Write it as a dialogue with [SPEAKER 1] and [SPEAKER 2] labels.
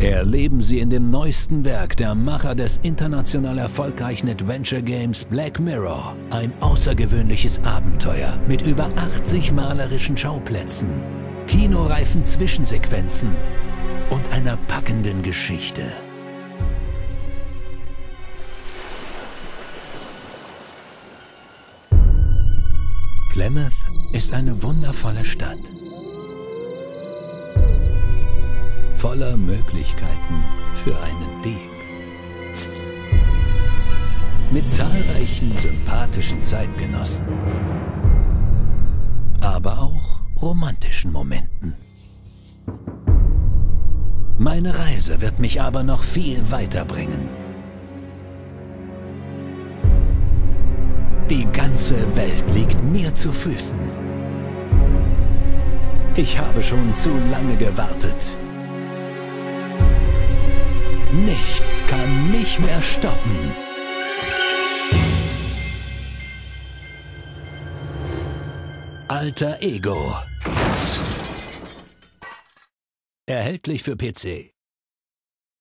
[SPEAKER 1] Erleben Sie in dem neuesten Werk der Macher des international erfolgreichen Adventure Games Black Mirror ein außergewöhnliches Abenteuer mit über 80 malerischen Schauplätzen, kinoreifen Zwischensequenzen und einer packenden Geschichte. Plymouth ist eine wundervolle Stadt. voller Möglichkeiten für einen Dieb. Mit zahlreichen sympathischen Zeitgenossen, aber auch romantischen Momenten. Meine Reise wird mich aber noch viel weiterbringen. Die ganze Welt liegt mir zu Füßen. Ich habe schon zu lange gewartet. Nichts kann mich mehr stoppen. Alter Ego. Erhältlich für PC.